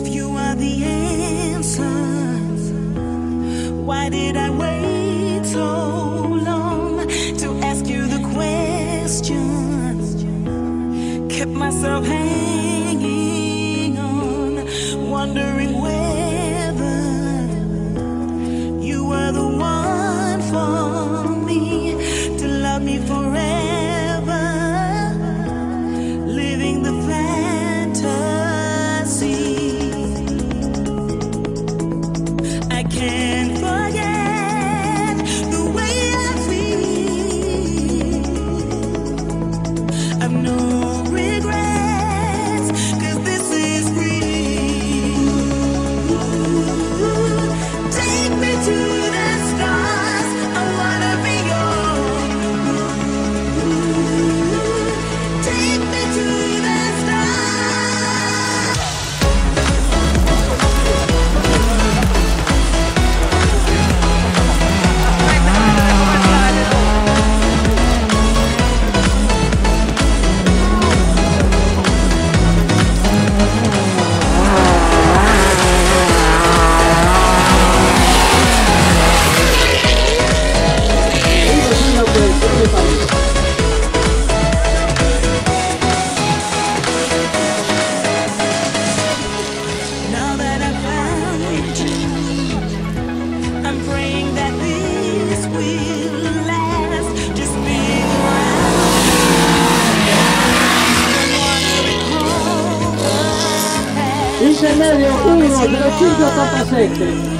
if you are the answer, why did I wait so long to ask you the question? Kept myself. regret. y medio, uno de los chicos Capacete.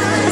Yeah.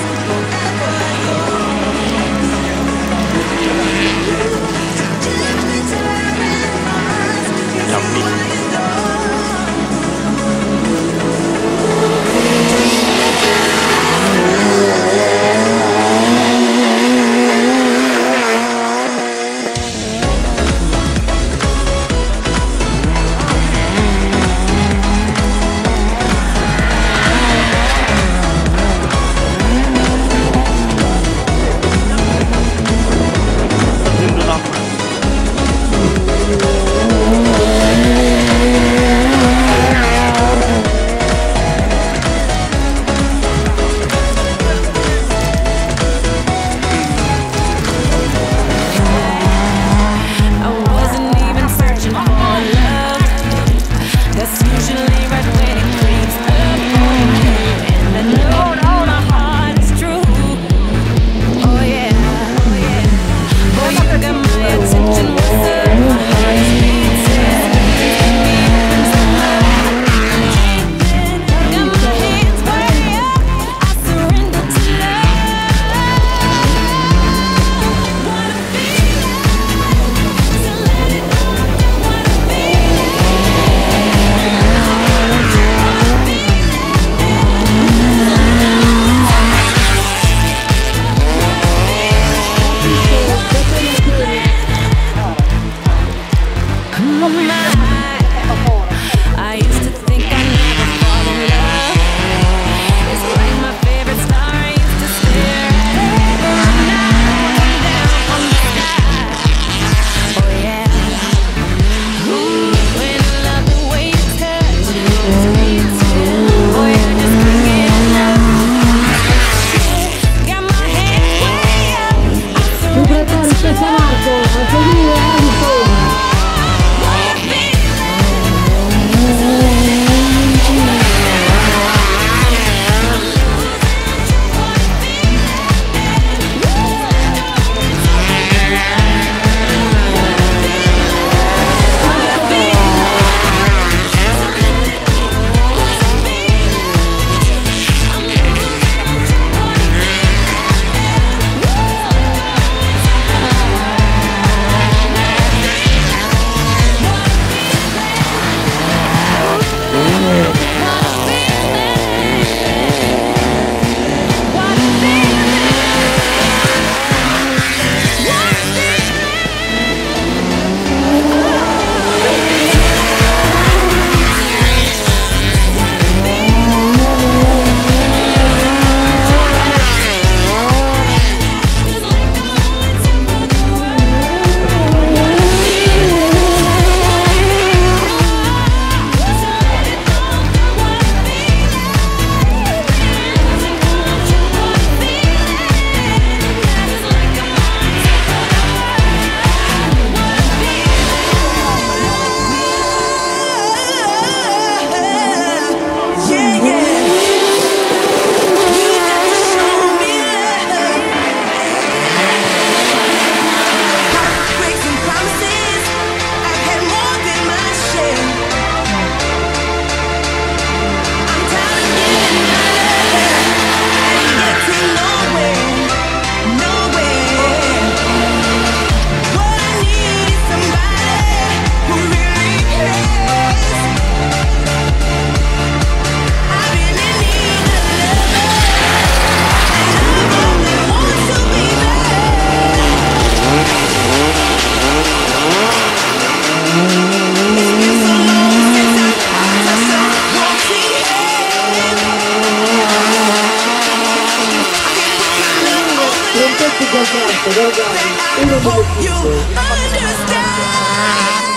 I hope you understand.